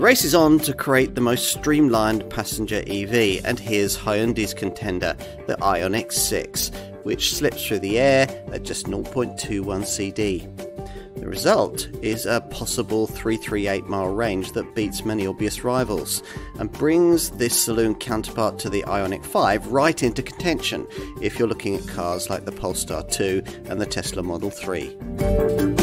The race is on to create the most streamlined passenger EV, and here's Hyundai's contender, the Ioniq 6, which slips through the air at just 0.21 CD. Result is a possible 338 mile range that beats many obvious rivals and brings this saloon counterpart to the Ioniq 5 right into contention if you're looking at cars like the Polestar 2 and the Tesla Model 3.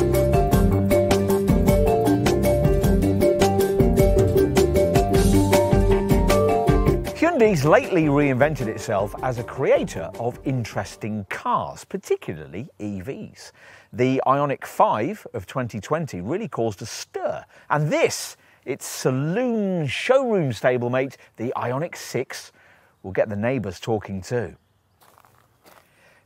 Hyundai's lately reinvented itself as a creator of interesting cars, particularly EVs. The Ioniq 5 of 2020 really caused a stir, and this, its saloon showroom stablemate, the Ioniq 6, will get the neighbours talking too.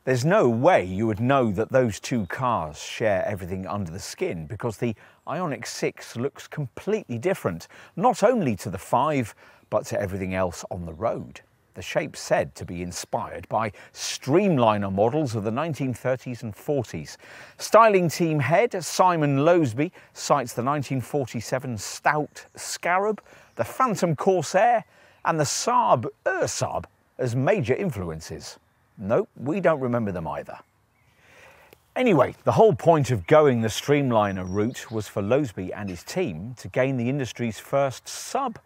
There's no way you would know that those two cars share everything under the skin because the Ioniq 6 looks completely different, not only to the 5, but to everything else on the road. The shape said to be inspired by streamliner models of the 1930s and 40s. Styling team head Simon Loasby cites the 1947 Stout Scarab, the Phantom Corsair, and the Saab Ur-Saab as major influences. Nope, we don't remember them either. Anyway, the whole point of going the streamliner route was for Loasby and his team to gain the industry's first sub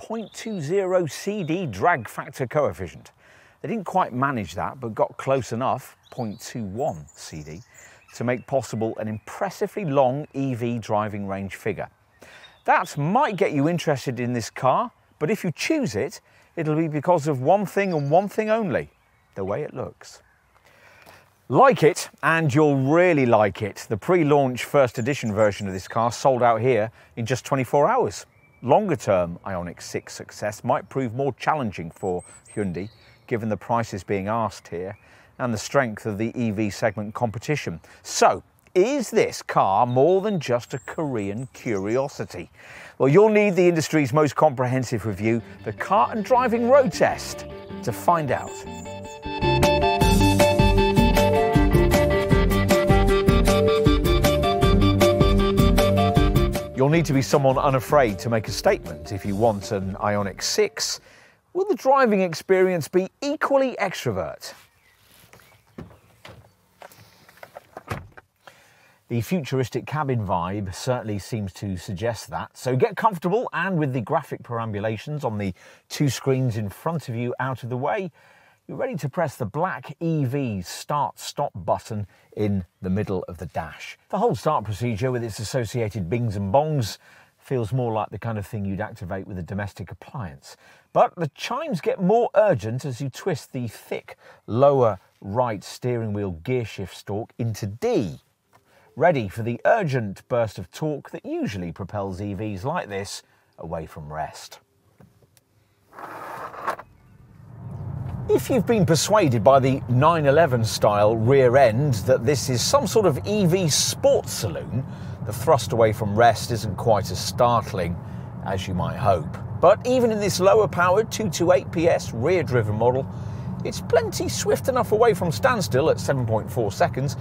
0.20 CD drag factor coefficient. They didn't quite manage that, but got close enough, 0.21 CD, to make possible an impressively long EV driving range figure. That might get you interested in this car, but if you choose it, it'll be because of one thing and one thing only, the way it looks. Like it, and you'll really like it. The pre-launch first edition version of this car sold out here in just 24 hours. Longer term Ioniq 6 success might prove more challenging for Hyundai, given the prices being asked here and the strength of the EV segment competition. So, is this car more than just a Korean curiosity? Well, you'll need the industry's most comprehensive review, the Car and Driving Road Test, to find out. You'll need to be someone unafraid to make a statement if you want an Ioniq 6. Will the driving experience be equally extrovert? The futuristic cabin vibe certainly seems to suggest that. So get comfortable and with the graphic perambulations on the two screens in front of you out of the way, you're ready to press the black EV start stop button in the middle of the dash. The whole start procedure with its associated bings and bongs feels more like the kind of thing you'd activate with a domestic appliance. But the chimes get more urgent as you twist the thick lower right steering wheel gear shift stalk into D. Ready for the urgent burst of torque that usually propels EVs like this away from rest. If you've been persuaded by the 911 style rear end that this is some sort of EV sports saloon, the thrust away from rest isn't quite as startling as you might hope. But even in this lower powered 228 PS rear driven model, it's plenty swift enough away from standstill at 7.4 seconds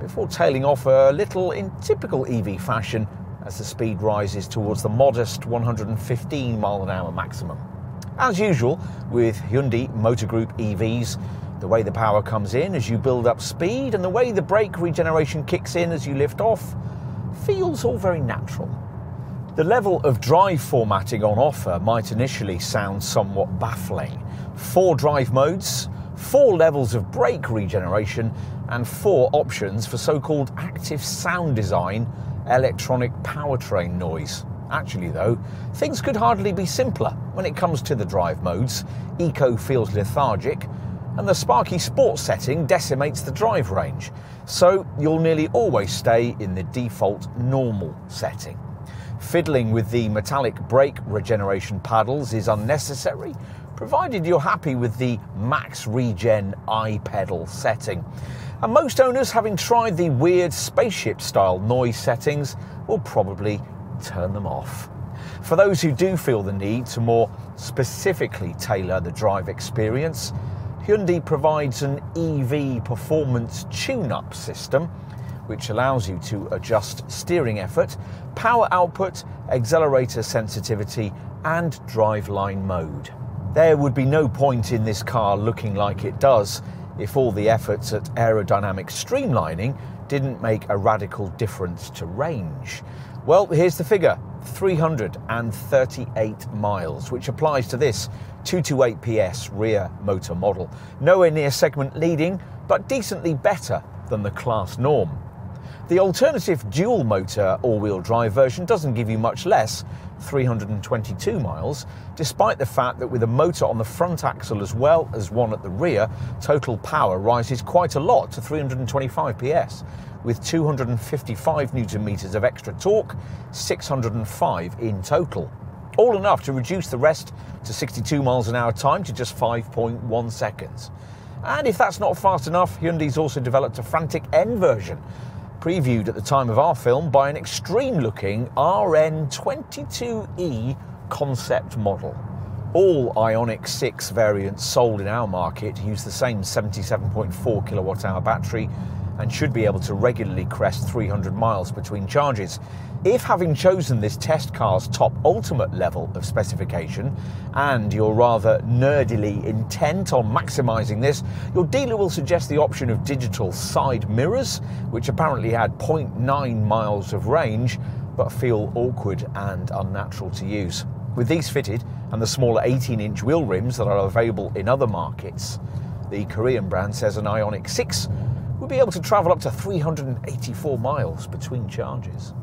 before tailing off a little in typical EV fashion as the speed rises towards the modest 115 mile an hour maximum. As usual with Hyundai Motor Group EVs, the way the power comes in as you build up speed and the way the brake regeneration kicks in as you lift off feels all very natural. The level of drive formatting on offer might initially sound somewhat baffling. Four drive modes, four levels of brake regeneration, and four options for so called active sound design electronic powertrain noise. Actually, though, things could hardly be simpler when it comes to the drive modes. Eco feels lethargic, and the Sparky Sports setting decimates the drive range, so you'll nearly always stay in the default normal setting. Fiddling with the metallic brake regeneration paddles is unnecessary, provided you're happy with the max regen i-pedal setting. And most owners, having tried the weird spaceship style noise settings, will probably turn them off. For those who do feel the need to more specifically tailor the drive experience, Hyundai provides an EV performance tune-up system which allows you to adjust steering effort, power output, accelerator sensitivity and driveline mode. There would be no point in this car looking like it does if all the efforts at aerodynamic streamlining didn't make a radical difference to range. Well, here's the figure 338 miles, which applies to this 228 PS rear motor model. Nowhere near segment leading, but decently better than the class norm. The alternative dual motor all wheel drive version doesn't give you much less, 322 miles, despite the fact that with a motor on the front axle as well as one at the rear, total power rises quite a lot to 325 PS, with 255 newton meters of extra torque, 605 in total. All enough to reduce the rest to 62 miles an hour time to just 5.1 seconds. And if that's not fast enough, Hyundai's also developed a frantic N version previewed at the time of our film by an extreme looking RN22E concept model. All Ionic 6 variants sold in our market use the same 77.4 kilowatt hour battery and should be able to regularly crest 300 miles between charges. If having chosen this test car's top ultimate level of specification and you're rather nerdily intent on maximising this, your dealer will suggest the option of digital side mirrors, which apparently add 0.9 miles of range but feel awkward and unnatural to use. With these fitted and the smaller 18 inch wheel rims that are available in other markets, the Korean brand says an Ioniq 6 will be able to travel up to 384 miles between charges.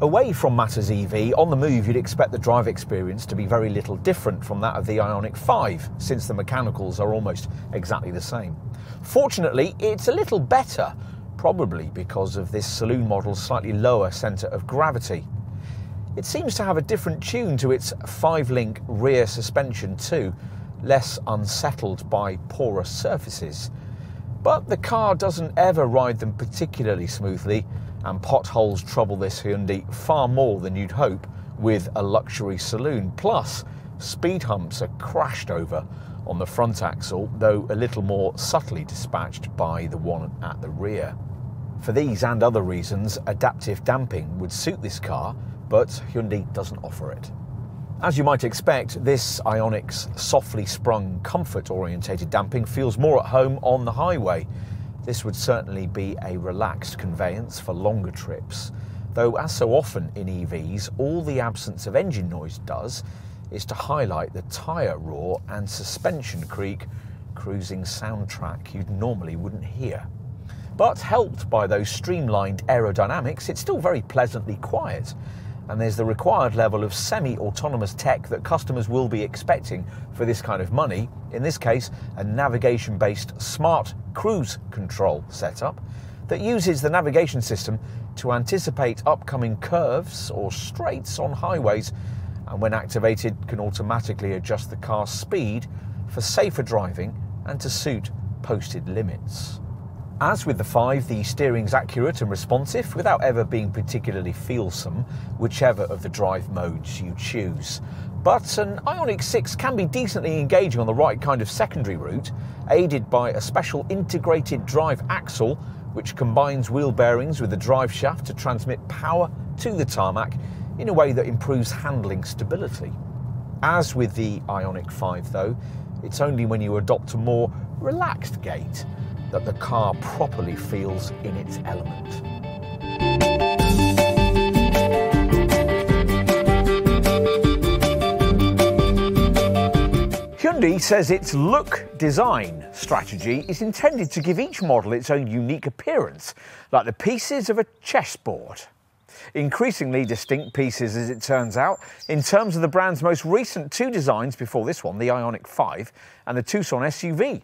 Away from matters EV, on the move you'd expect the drive experience to be very little different from that of the Ioniq 5, since the mechanicals are almost exactly the same. Fortunately, it's a little better, probably because of this saloon model's slightly lower centre of gravity. It seems to have a different tune to its 5-link rear suspension too, less unsettled by porous surfaces. But the car doesn't ever ride them particularly smoothly, and potholes trouble this Hyundai far more than you'd hope with a luxury saloon. Plus, speed humps are crashed over on the front axle, though a little more subtly dispatched by the one at the rear. For these and other reasons, adaptive damping would suit this car, but Hyundai doesn't offer it. As you might expect, this Ioniq's softly sprung comfort orientated damping feels more at home on the highway. This would certainly be a relaxed conveyance for longer trips, though as so often in EVs, all the absence of engine noise does is to highlight the tyre roar and suspension creak cruising soundtrack you'd normally wouldn't hear. But helped by those streamlined aerodynamics, it's still very pleasantly quiet and there's the required level of semi-autonomous tech that customers will be expecting for this kind of money. In this case, a navigation-based smart cruise control setup that uses the navigation system to anticipate upcoming curves or straights on highways and when activated can automatically adjust the car's speed for safer driving and to suit posted limits. As with the 5, the steering's accurate and responsive without ever being particularly feelsome, whichever of the drive modes you choose. But an Ioniq 6 can be decently engaging on the right kind of secondary route, aided by a special integrated drive axle which combines wheel bearings with the drive shaft to transmit power to the tarmac in a way that improves handling stability. As with the Ioniq 5 though, it's only when you adopt a more relaxed gait that the car properly feels in its element. Hyundai says its look design strategy is intended to give each model its own unique appearance, like the pieces of a chessboard. Increasingly distinct pieces, as it turns out, in terms of the brand's most recent two designs before this one, the Ioniq 5 and the Tucson SUV.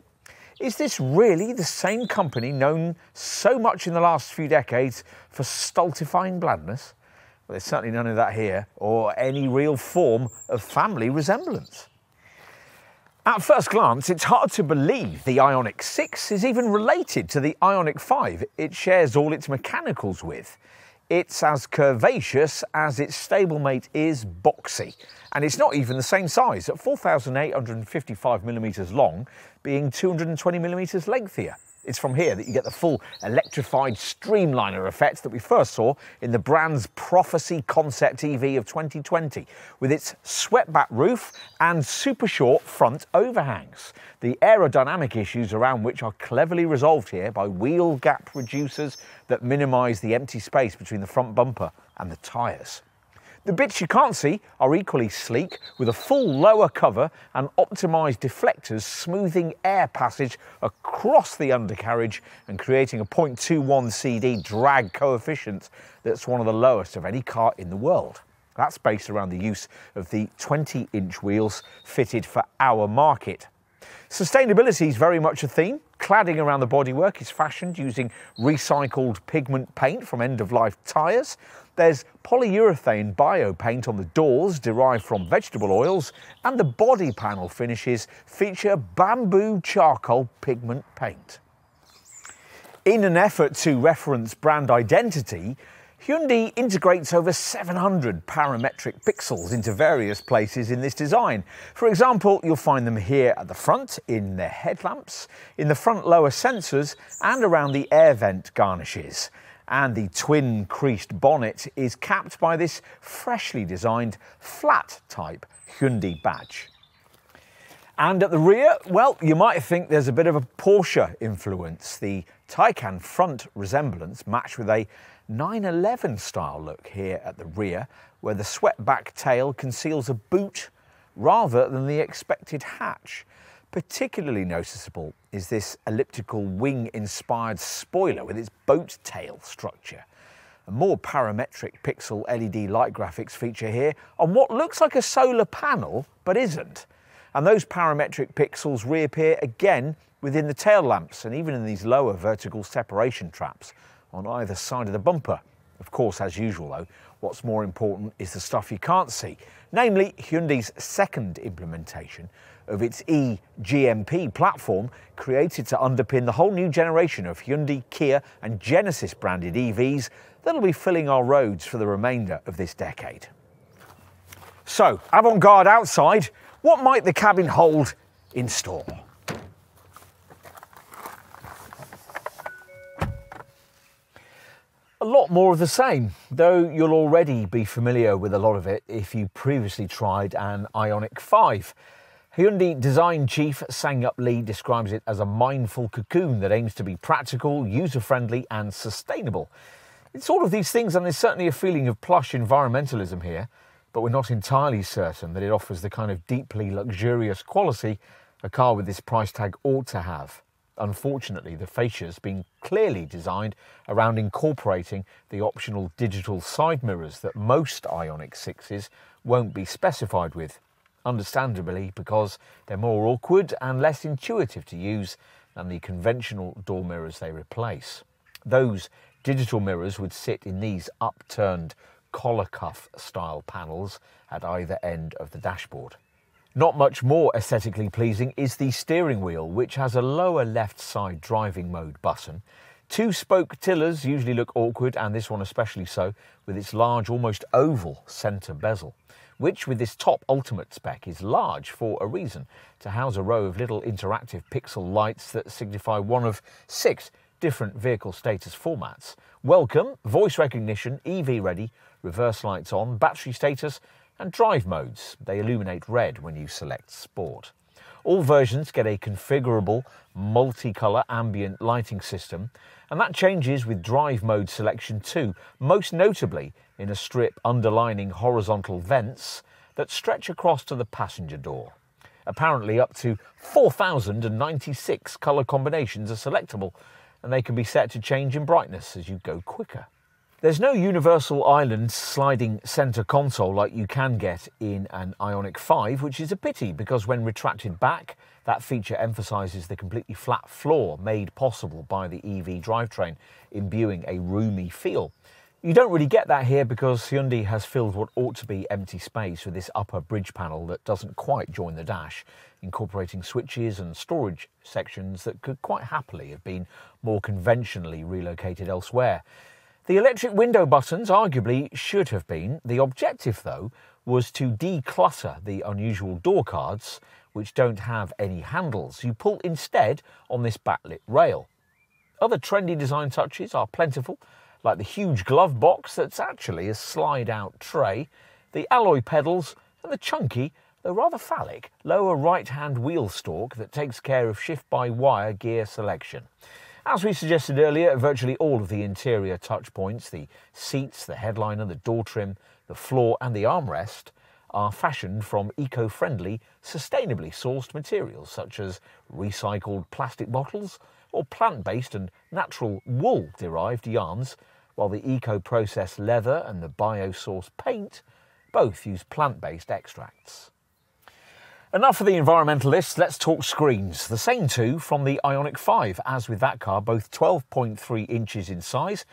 Is this really the same company known so much in the last few decades for stultifying blandness? Well, there's certainly none of that here, or any real form of family resemblance. At first glance, it's hard to believe the Ioniq 6 is even related to the Ioniq 5 it shares all its mechanicals with. It's as curvaceous as its stablemate is boxy. And it's not even the same size, at 4,855 millimetres long, being 220 millimetres lengthier. It's from here that you get the full electrified streamliner effect that we first saw in the brand's Prophecy Concept EV of 2020, with its swept-back roof and super short front overhangs. The aerodynamic issues around which are cleverly resolved here by wheel gap reducers that minimise the empty space between the front bumper and the tyres. The bits you can't see are equally sleek with a full lower cover and optimised deflectors smoothing air passage across the undercarriage and creating a 0.21 CD drag coefficient that's one of the lowest of any car in the world. That's based around the use of the 20 inch wheels fitted for our market. Sustainability is very much a theme. Cladding around the bodywork is fashioned using recycled pigment paint from end of life tyres. There's polyurethane bio paint on the doors derived from vegetable oils, and the body panel finishes feature bamboo charcoal pigment paint. In an effort to reference brand identity, Hyundai integrates over 700 parametric pixels into various places in this design. For example, you'll find them here at the front, in the headlamps, in the front lower sensors, and around the air vent garnishes. And the twin creased bonnet is capped by this freshly designed flat type Hyundai badge. And at the rear, well, you might think there's a bit of a Porsche influence. The Taycan front resemblance matched with a 911 style look here at the rear, where the swept-back tail conceals a boot rather than the expected hatch. Particularly noticeable is this elliptical wing-inspired spoiler with its boat tail structure. A more parametric pixel LED light graphics feature here on what looks like a solar panel, but isn't and those parametric pixels reappear again within the tail lamps and even in these lower vertical separation traps on either side of the bumper. Of course, as usual though, what's more important is the stuff you can't see, namely Hyundai's second implementation of its e-GMP platform created to underpin the whole new generation of Hyundai, Kia and Genesis branded EVs that'll be filling our roads for the remainder of this decade. So, avant-garde outside, what might the cabin hold in store? A lot more of the same, though you'll already be familiar with a lot of it if you previously tried an Ioniq 5. Hyundai design chief Sang-Yup Lee describes it as a mindful cocoon that aims to be practical, user-friendly and sustainable. It's all of these things and there's certainly a feeling of plush environmentalism here, but we're not entirely certain that it offers the kind of deeply luxurious quality a car with this price tag ought to have. Unfortunately, the fascia's been clearly designed around incorporating the optional digital side mirrors that most Ioniq 6s won't be specified with, understandably because they're more awkward and less intuitive to use than the conventional door mirrors they replace. Those digital mirrors would sit in these upturned collar cuff style panels at either end of the dashboard. Not much more aesthetically pleasing is the steering wheel, which has a lower left side driving mode button. Two spoke tillers usually look awkward, and this one especially so, with its large, almost oval centre bezel, which with this top ultimate spec is large for a reason to house a row of little interactive pixel lights that signify one of six different vehicle status formats. Welcome, voice recognition, EV ready, reverse lights on, battery status, and drive modes. They illuminate red when you select Sport. All versions get a configurable multicolour ambient lighting system, and that changes with drive mode selection too, most notably in a strip underlining horizontal vents that stretch across to the passenger door. Apparently, up to 4,096 colour combinations are selectable, and they can be set to change in brightness as you go quicker. There's no universal island sliding centre console like you can get in an Ioniq 5, which is a pity because when retracted back, that feature emphasises the completely flat floor made possible by the EV drivetrain, imbuing a roomy feel. You don't really get that here because Hyundai has filled what ought to be empty space with this upper bridge panel that doesn't quite join the dash, incorporating switches and storage sections that could quite happily have been more conventionally relocated elsewhere. The electric window buttons arguably should have been. The objective, though, was to declutter the unusual door cards, which don't have any handles. You pull instead on this backlit rail. Other trendy design touches are plentiful, like the huge glove box that's actually a slide out tray, the alloy pedals, and the chunky, though rather phallic, lower right hand wheel stalk that takes care of shift by wire gear selection. As we suggested earlier, virtually all of the interior touch points, the seats, the headliner, the door trim, the floor and the armrest are fashioned from eco-friendly, sustainably sourced materials such as recycled plastic bottles or plant-based and natural wool-derived yarns, while the eco-processed leather and the bio-sourced paint both use plant-based extracts. Enough for the environmentalists, let's talk screens. The same two from the Ioniq 5, as with that car, both 12.3 inches in size,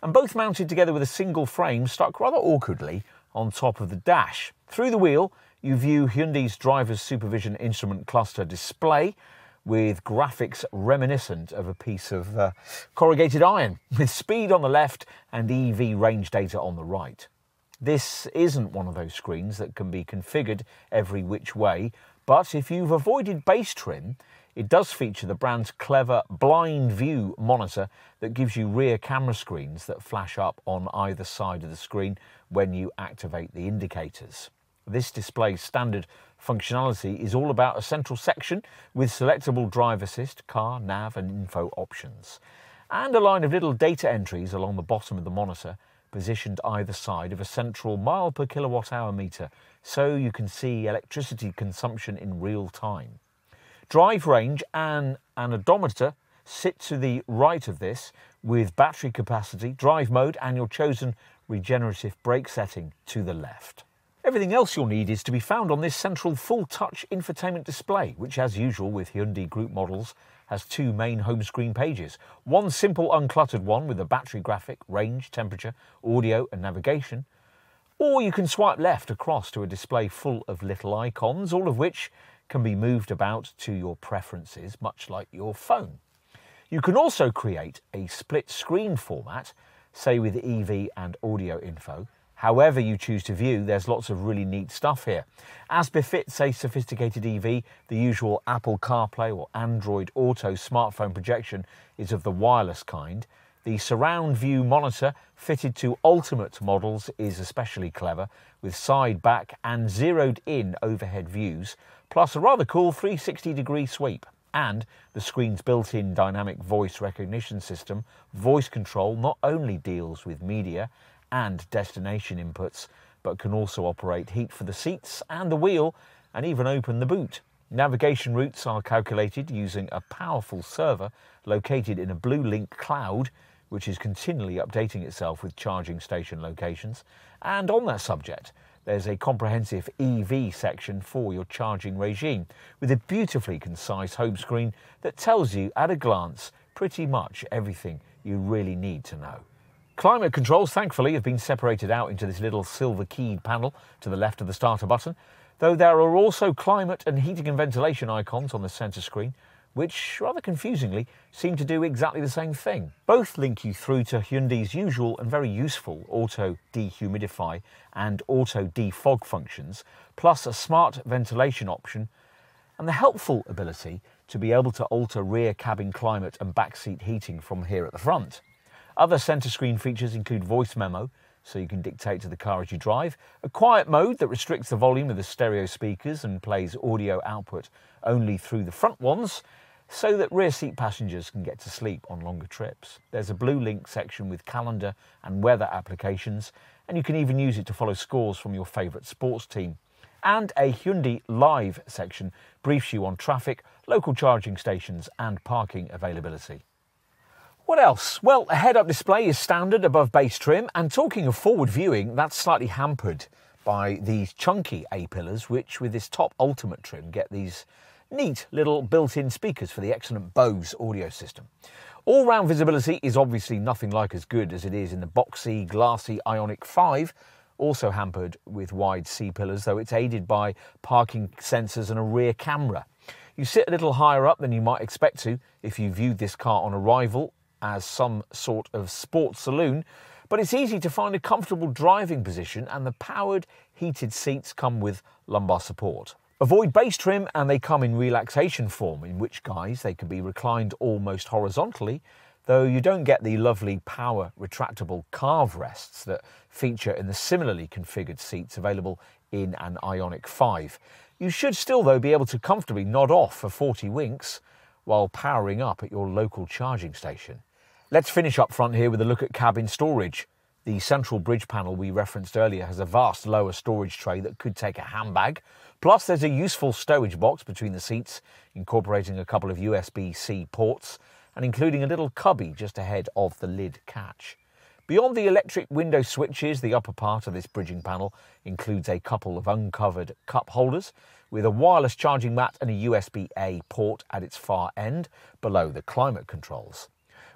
and both mounted together with a single frame stuck rather awkwardly on top of the dash. Through the wheel, you view Hyundai's driver's supervision instrument cluster display with graphics reminiscent of a piece of uh, corrugated iron, with speed on the left and EV range data on the right. This isn't one of those screens that can be configured every which way, but if you've avoided base trim, it does feature the brand's clever blind view monitor that gives you rear camera screens that flash up on either side of the screen when you activate the indicators. This display's standard functionality is all about a central section with selectable drive assist, car, nav and info options, and a line of little data entries along the bottom of the monitor positioned either side of a central mile per kilowatt hour meter so you can see electricity consumption in real time. Drive range and an odometer sit to the right of this with battery capacity, drive mode and your chosen regenerative brake setting to the left. Everything else you'll need is to be found on this central full touch infotainment display, which as usual with Hyundai Group models has two main home screen pages. One simple uncluttered one with a battery graphic, range, temperature, audio and navigation. Or you can swipe left across to a display full of little icons, all of which can be moved about to your preferences, much like your phone. You can also create a split screen format, say with EV and audio info, However you choose to view, there's lots of really neat stuff here. As befits a sophisticated EV, the usual Apple CarPlay or Android Auto smartphone projection is of the wireless kind. The surround view monitor fitted to Ultimate models is especially clever, with side, back and zeroed in overhead views, plus a rather cool 360 degree sweep. And the screen's built in dynamic voice recognition system, voice control, not only deals with media, and destination inputs, but can also operate heat for the seats and the wheel and even open the boot. Navigation routes are calculated using a powerful server located in a BlueLink cloud, which is continually updating itself with charging station locations. And on that subject, there's a comprehensive EV section for your charging regime with a beautifully concise home screen that tells you at a glance pretty much everything you really need to know. Climate controls, thankfully, have been separated out into this little silver keyed panel to the left of the starter button, though there are also climate and heating and ventilation icons on the centre screen, which, rather confusingly, seem to do exactly the same thing. Both link you through to Hyundai's usual and very useful auto dehumidify and auto defog functions, plus a smart ventilation option and the helpful ability to be able to alter rear cabin climate and backseat heating from here at the front. Other centre screen features include voice memo, so you can dictate to the car as you drive, a quiet mode that restricts the volume of the stereo speakers and plays audio output only through the front ones, so that rear seat passengers can get to sleep on longer trips. There's a blue link section with calendar and weather applications, and you can even use it to follow scores from your favourite sports team. And a Hyundai Live section briefs you on traffic, local charging stations, and parking availability. What else? Well, a head-up display is standard above base trim, and talking of forward viewing, that's slightly hampered by these chunky A-pillars, which with this top ultimate trim get these neat little built-in speakers for the excellent Bose audio system. All-round visibility is obviously nothing like as good as it is in the boxy, glassy Ioniq 5, also hampered with wide C-pillars, though it's aided by parking sensors and a rear camera. You sit a little higher up than you might expect to if you viewed this car on arrival as some sort of sports saloon, but it's easy to find a comfortable driving position and the powered heated seats come with lumbar support. Avoid base trim and they come in relaxation form, in which guise they can be reclined almost horizontally, though you don't get the lovely power retractable carve rests that feature in the similarly configured seats available in an Ioniq 5. You should still though be able to comfortably nod off for 40 winks while powering up at your local charging station. Let's finish up front here with a look at cabin storage. The central bridge panel we referenced earlier has a vast lower storage tray that could take a handbag. Plus, there's a useful stowage box between the seats, incorporating a couple of USB-C ports and including a little cubby just ahead of the lid catch. Beyond the electric window switches, the upper part of this bridging panel includes a couple of uncovered cup holders with a wireless charging mat and a USB-A port at its far end below the climate controls.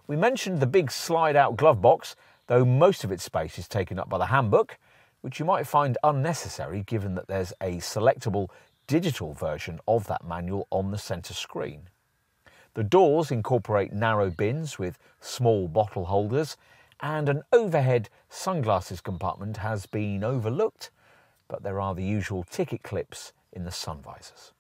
We mentioned the big slide-out glove box though most of its space is taken up by the handbook, which you might find unnecessary given that there's a selectable digital version of that manual on the centre screen. The doors incorporate narrow bins with small bottle holders and an overhead sunglasses compartment has been overlooked, but there are the usual ticket clips in the sun visors.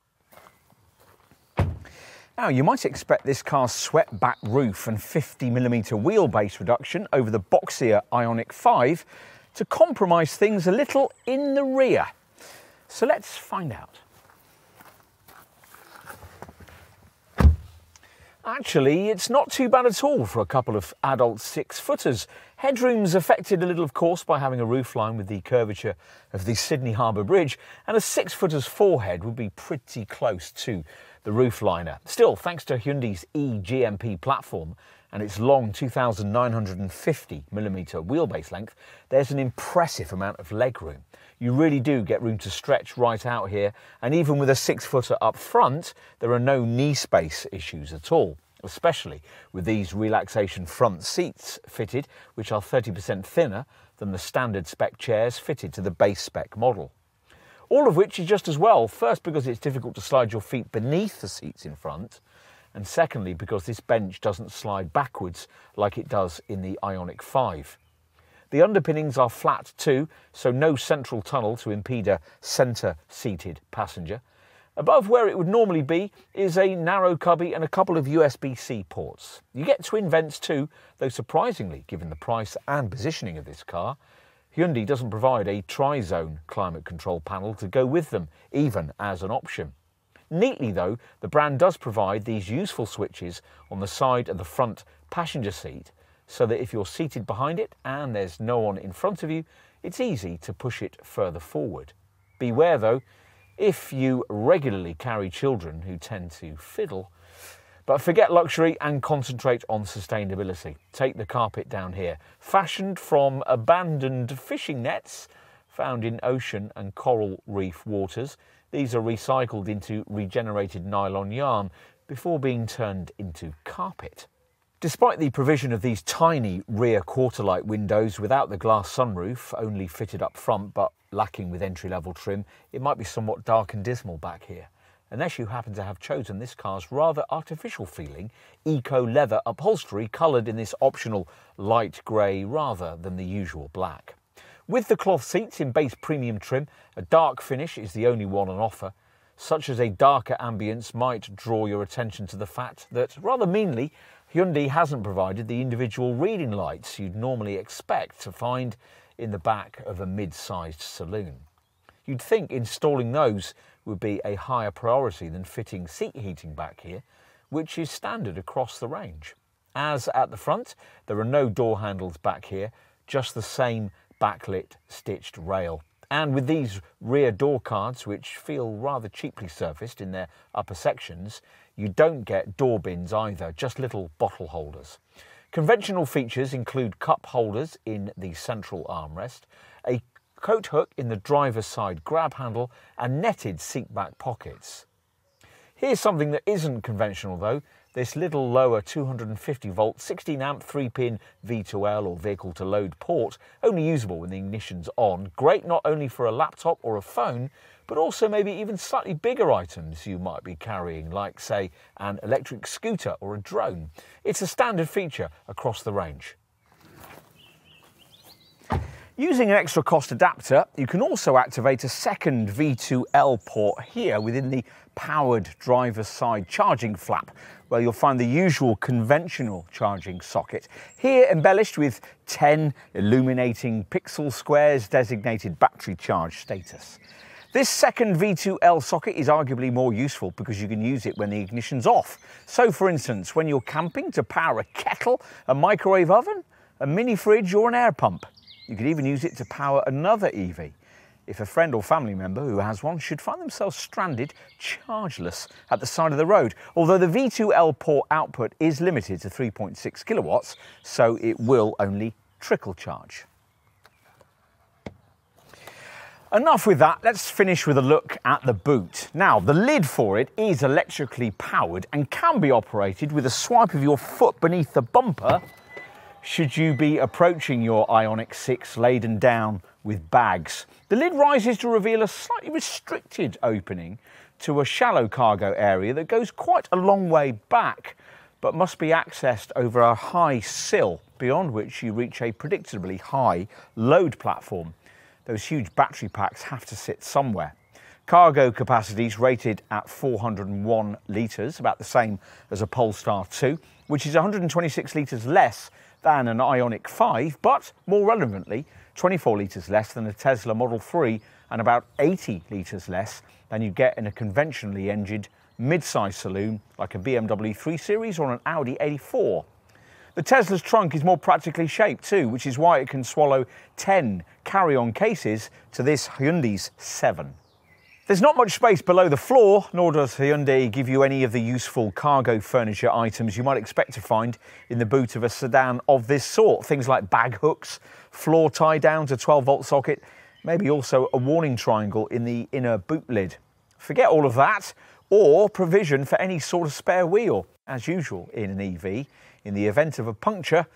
Now, you might expect this car's swept back roof and 50mm wheelbase reduction over the boxier Ioniq 5 to compromise things a little in the rear. So let's find out. Actually, it's not too bad at all for a couple of adult six-footers. Headroom's affected a little, of course, by having a roofline with the curvature of the Sydney Harbour Bridge, and a six-footer's forehead would be pretty close to the roofliner. Still, thanks to Hyundai's eGMP platform and its long 2,950 millimeter wheelbase length, there's an impressive amount of legroom. You really do get room to stretch right out here, and even with a six footer up front, there are no knee space issues at all especially with these relaxation front seats fitted, which are 30% thinner than the standard spec chairs fitted to the base spec model all of which is just as well. First, because it's difficult to slide your feet beneath the seats in front, and secondly, because this bench doesn't slide backwards like it does in the Ioniq 5. The underpinnings are flat too, so no central tunnel to impede a centre-seated passenger. Above where it would normally be is a narrow cubby and a couple of USB-C ports. You get twin vents too, though surprisingly, given the price and positioning of this car, Hyundai doesn't provide a tri-zone climate control panel to go with them, even as an option. Neatly though, the brand does provide these useful switches on the side of the front passenger seat so that if you're seated behind it and there's no one in front of you, it's easy to push it further forward. Beware though, if you regularly carry children who tend to fiddle, but forget luxury and concentrate on sustainability. Take the carpet down here. Fashioned from abandoned fishing nets found in ocean and coral reef waters, these are recycled into regenerated nylon yarn before being turned into carpet. Despite the provision of these tiny rear quarter-light windows without the glass sunroof, only fitted up front but lacking with entry-level trim, it might be somewhat dark and dismal back here unless you happen to have chosen this car's rather artificial feeling eco leather upholstery coloured in this optional light grey rather than the usual black. With the cloth seats in base premium trim, a dark finish is the only one on offer. Such as a darker ambience might draw your attention to the fact that, rather meanly, Hyundai hasn't provided the individual reading lights you'd normally expect to find in the back of a mid-sized saloon. You'd think installing those would be a higher priority than fitting seat heating back here, which is standard across the range. As at the front, there are no door handles back here, just the same backlit stitched rail. And with these rear door cards, which feel rather cheaply surfaced in their upper sections, you don't get door bins either, just little bottle holders. Conventional features include cup holders in the central armrest, a coat hook in the driver's side grab handle and netted seat back pockets. Here's something that isn't conventional though, this little lower 250 volt 16 amp 3 pin V2L or vehicle to load port, only usable when the ignition's on. Great not only for a laptop or a phone, but also maybe even slightly bigger items you might be carrying, like say an electric scooter or a drone. It's a standard feature across the range. Using an extra cost adapter, you can also activate a second V2L port here within the powered driver's side charging flap, where you'll find the usual conventional charging socket. Here embellished with 10 illuminating pixel squares designated battery charge status. This second V2L socket is arguably more useful because you can use it when the ignition's off. So for instance, when you're camping to power a kettle, a microwave oven, a mini fridge or an air pump. You could even use it to power another EV if a friend or family member who has one should find themselves stranded, chargeless, at the side of the road. Although the V2L port output is limited to 3.6 kilowatts, so it will only trickle charge. Enough with that, let's finish with a look at the boot. Now, the lid for it is electrically powered and can be operated with a swipe of your foot beneath the bumper should you be approaching your Ioniq 6 laden down with bags. The lid rises to reveal a slightly restricted opening to a shallow cargo area that goes quite a long way back but must be accessed over a high sill beyond which you reach a predictably high load platform. Those huge battery packs have to sit somewhere. Cargo capacities rated at 401 litres, about the same as a Polestar 2, which is 126 litres less than an Ioniq 5, but more relevantly, 24 litres less than a Tesla Model 3 and about 80 litres less than you get in a conventionally engined mid-size saloon like a BMW 3 Series or an Audi A4. The Tesla's trunk is more practically shaped too, which is why it can swallow 10 carry-on cases to this Hyundai's 7. There's not much space below the floor, nor does Hyundai give you any of the useful cargo furniture items you might expect to find in the boot of a sedan of this sort. Things like bag hooks, floor tie down to 12 volt socket, maybe also a warning triangle in the inner boot lid. Forget all of that, or provision for any sort of spare wheel. As usual in an EV, in the event of a puncture,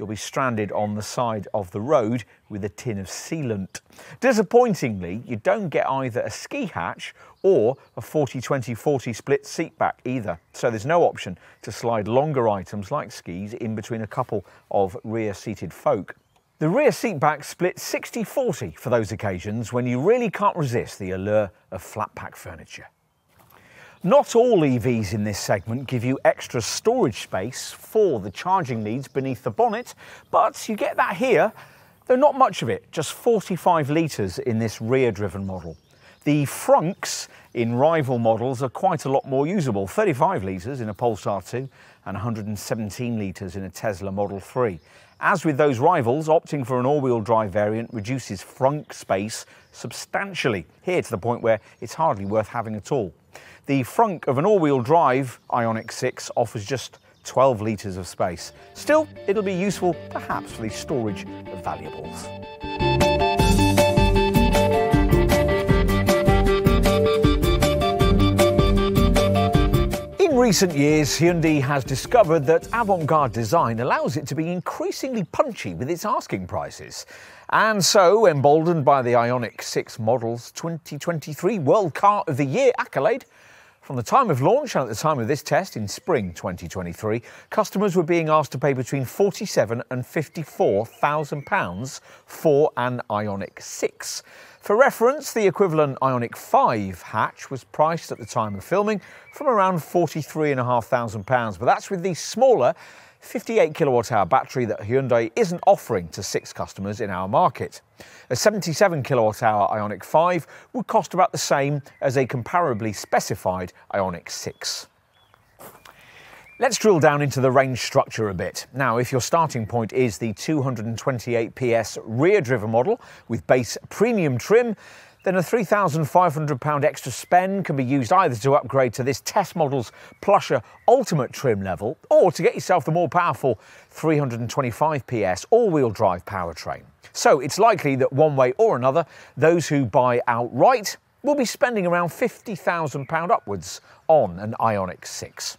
you'll be stranded on the side of the road with a tin of sealant. Disappointingly, you don't get either a ski hatch or a 40-20-40 split seat back either. So there's no option to slide longer items like skis in between a couple of rear-seated folk. The rear seat back split 60-40 for those occasions when you really can't resist the allure of flat pack furniture. Not all EVs in this segment give you extra storage space for the charging needs beneath the bonnet, but you get that here, though not much of it, just 45 litres in this rear-driven model. The frunks in rival models are quite a lot more usable, 35 litres in a Polestar 2 and 117 litres in a Tesla Model 3. As with those rivals, opting for an all-wheel drive variant reduces frunk space substantially, here to the point where it's hardly worth having at all. The frunk of an all-wheel drive Ioniq 6 offers just 12 litres of space. Still, it'll be useful perhaps for the storage of valuables. In recent years, Hyundai has discovered that avant-garde design allows it to be increasingly punchy with its asking prices. And so, emboldened by the Ioniq 6 model's 2023 World Car of the Year accolade, from the time of launch and at the time of this test in spring 2023, customers were being asked to pay between 47 and 54,000 pounds for an Ioniq 6. For reference, the equivalent Ioniq 5 hatch was priced at the time of filming from around 43,500 pounds, but that's with the smaller 58 kilowatt hour battery that Hyundai isn't offering to six customers in our market. A 77 kilowatt hour Ioniq 5 would cost about the same as a comparably specified Ioniq 6. Let's drill down into the range structure a bit. Now, if your starting point is the 228 PS rear driven model with base premium trim, then a £3,500 extra spend can be used either to upgrade to this test model's plusher ultimate trim level or to get yourself the more powerful 325 PS all-wheel drive powertrain. So it's likely that one way or another, those who buy outright will be spending around £50,000 upwards on an Ioniq 6.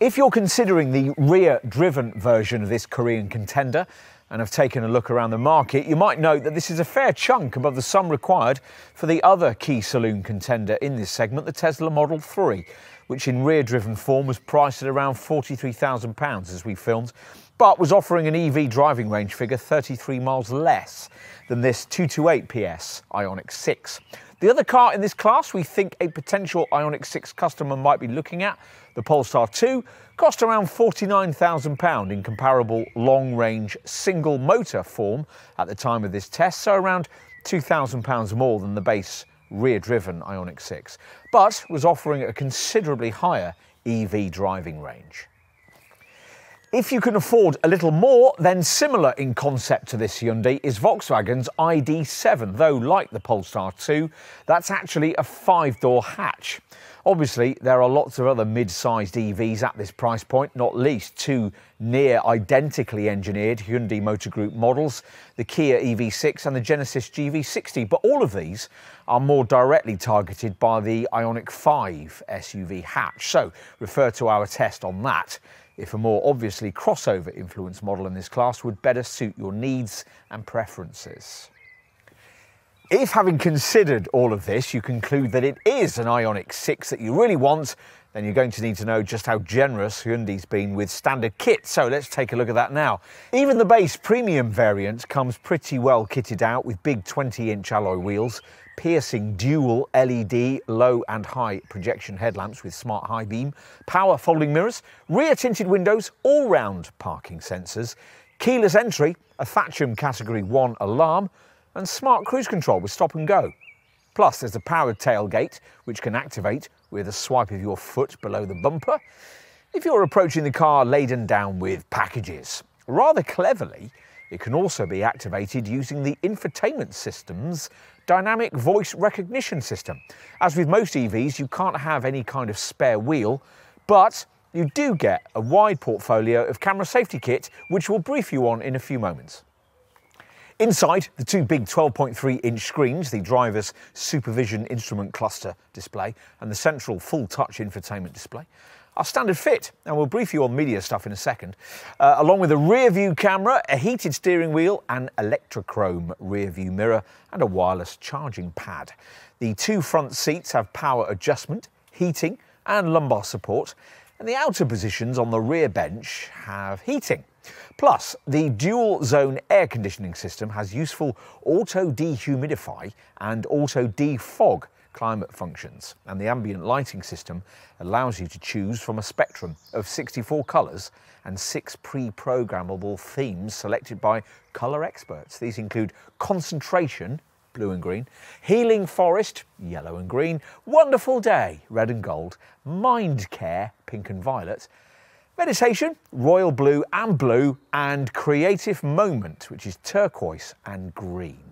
If you're considering the rear-driven version of this Korean contender, and have taken a look around the market, you might note that this is a fair chunk above the sum required for the other key saloon contender in this segment, the Tesla Model 3, which in rear driven form was priced at around £43,000 as we filmed. but was offering an EV driving range figure 33 miles less than this 228 PS Ioniq 6. The other car in this class we think a potential Ioniq 6 customer might be looking at, the Polestar 2, cost around £49,000 in comparable long range single motor form at the time of this test, so around £2,000 more than the base rear driven Ioniq 6, but was offering a considerably higher EV driving range. If you can afford a little more, then similar in concept to this Hyundai is Volkswagen's ID7, though like the Polestar 2, that's actually a five-door hatch. Obviously, there are lots of other mid-sized EVs at this price point, not least two near identically engineered Hyundai Motor Group models, the Kia EV6 and the Genesis GV60, but all of these are more directly targeted by the Ioniq 5 SUV hatch, so refer to our test on that if a more obviously crossover influence model in this class would better suit your needs and preferences. If having considered all of this, you conclude that it is an Ioniq 6 that you really want, then you're going to need to know just how generous Hyundai's been with standard kit. So let's take a look at that now. Even the base premium variant comes pretty well kitted out with big 20 inch alloy wheels, piercing dual LED low and high projection headlamps with smart high beam, power folding mirrors, rear tinted windows, all round parking sensors, keyless entry, a Thatcham category 1 alarm, and smart cruise control with stop and go. Plus, there's a powered tailgate which can activate with a swipe of your foot below the bumper if you're approaching the car laden down with packages. Rather cleverly, it can also be activated using the infotainment system's dynamic voice recognition system. As with most EVs, you can't have any kind of spare wheel, but you do get a wide portfolio of camera safety kit, which we'll brief you on in a few moments. Inside, the two big 12.3 inch screens, the driver's supervision instrument cluster display and the central full touch infotainment display, are standard fit, and we'll brief you on media stuff in a second, uh, along with a rear view camera, a heated steering wheel, an electrochrome rear view mirror, and a wireless charging pad. The two front seats have power adjustment, heating, and lumbar support, and the outer positions on the rear bench have heating. Plus, the dual zone air conditioning system has useful auto dehumidify and auto defog climate functions, and the ambient lighting system allows you to choose from a spectrum of 64 colours and six pre-programmable themes selected by colour experts. These include concentration, blue and green, healing forest, yellow and green, wonderful day, red and gold, mind care, pink and violet, meditation, royal blue and blue, and creative moment, which is turquoise and green.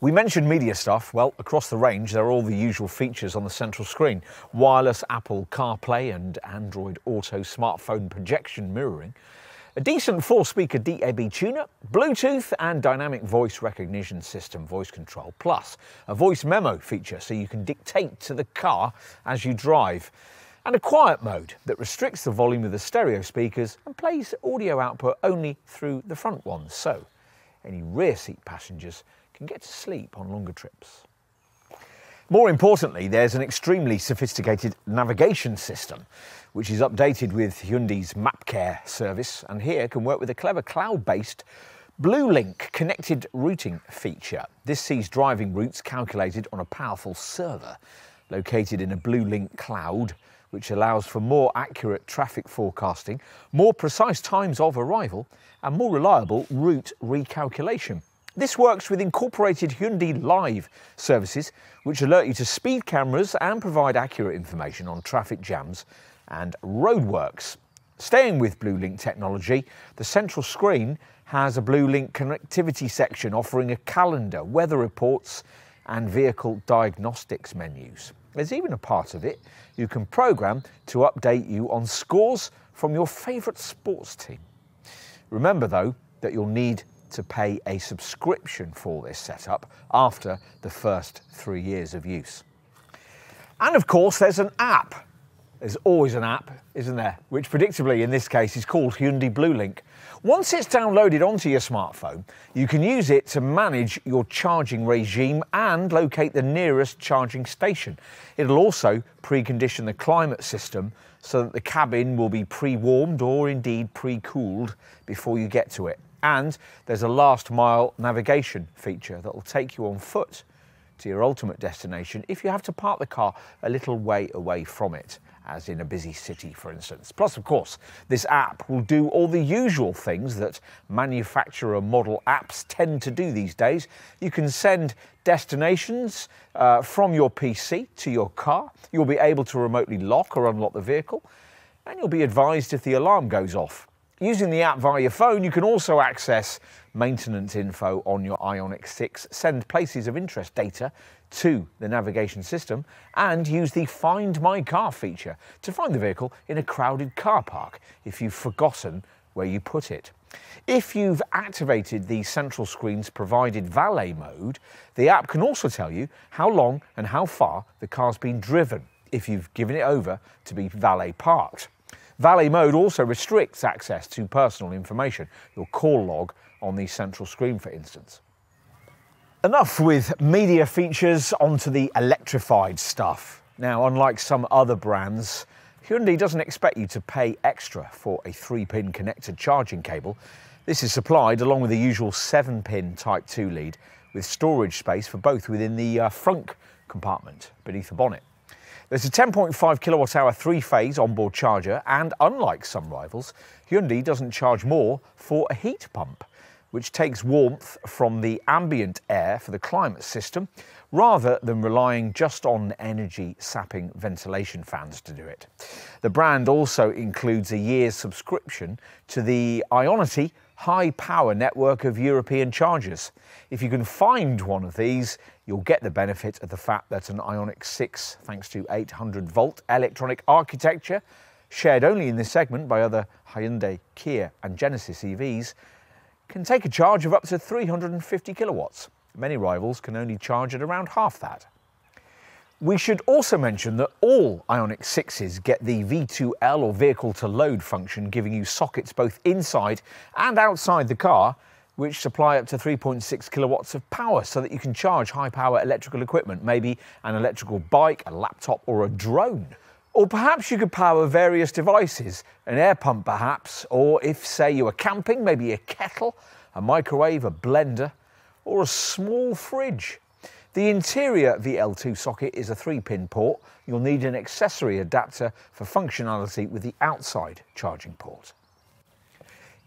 We mentioned media stuff. Well, across the range, there are all the usual features on the central screen. Wireless Apple CarPlay and Android Auto smartphone projection mirroring, a decent four-speaker DAB tuner, Bluetooth and dynamic voice recognition system voice control, plus a voice memo feature so you can dictate to the car as you drive, and a quiet mode that restricts the volume of the stereo speakers and plays audio output only through the front ones. So any rear seat passengers can get to sleep on longer trips. More importantly, there's an extremely sophisticated navigation system, which is updated with Hyundai's MapCare service, and here can work with a clever cloud-based BlueLink connected routing feature. This sees driving routes calculated on a powerful server located in a BlueLink cloud, which allows for more accurate traffic forecasting, more precise times of arrival, and more reliable route recalculation. This works with incorporated Hyundai Live services, which alert you to speed cameras and provide accurate information on traffic jams and roadworks. Staying with BlueLink technology, the central screen has a BlueLink connectivity section offering a calendar, weather reports, and vehicle diagnostics menus. There's even a part of it you can program to update you on scores from your favourite sports team. Remember, though, that you'll need to pay a subscription for this setup after the first three years of use. And of course, there's an app. There's always an app, isn't there? Which predictably in this case is called Hyundai Blue Link. Once it's downloaded onto your smartphone, you can use it to manage your charging regime and locate the nearest charging station. It'll also precondition the climate system so that the cabin will be pre-warmed or indeed pre-cooled before you get to it. And there's a last mile navigation feature that will take you on foot to your ultimate destination if you have to park the car a little way away from it as in a busy city, for instance. Plus, of course, this app will do all the usual things that manufacturer model apps tend to do these days. You can send destinations uh, from your PC to your car. You'll be able to remotely lock or unlock the vehicle, and you'll be advised if the alarm goes off. Using the app via your phone, you can also access maintenance info on your Ioniq 6, send places of interest data to the navigation system, and use the Find My Car feature to find the vehicle in a crowded car park if you've forgotten where you put it. If you've activated the central screen's provided valet mode, the app can also tell you how long and how far the car's been driven if you've given it over to be valet parked. Valet mode also restricts access to personal information, your call log on the central screen, for instance. Enough with media features onto the electrified stuff. Now, unlike some other brands, Hyundai doesn't expect you to pay extra for a three pin connected charging cable. This is supplied along with the usual seven pin Type 2 lead with storage space for both within the uh, front compartment beneath the bonnet. There's a 10.5 kilowatt hour three phase onboard charger, and unlike some rivals, Hyundai doesn't charge more for a heat pump, which takes warmth from the ambient air for the climate system rather than relying just on energy sapping ventilation fans to do it. The brand also includes a year's subscription to the Ionity high power network of European chargers. If you can find one of these, you'll get the benefit of the fact that an Ioniq 6, thanks to 800 volt electronic architecture, shared only in this segment by other Hyundai, Kia, and Genesis EVs, can take a charge of up to 350 kilowatts. Many rivals can only charge at around half that. We should also mention that all Ioniq 6s get the V2L or vehicle to load function, giving you sockets both inside and outside the car, which supply up to 3.6 kilowatts of power so that you can charge high power electrical equipment, maybe an electrical bike, a laptop, or a drone. Or perhaps you could power various devices, an air pump perhaps, or if, say, you were camping, maybe a kettle, a microwave, a blender, or a small fridge. The interior VL2 socket is a 3-pin port. You'll need an accessory adapter for functionality with the outside charging port.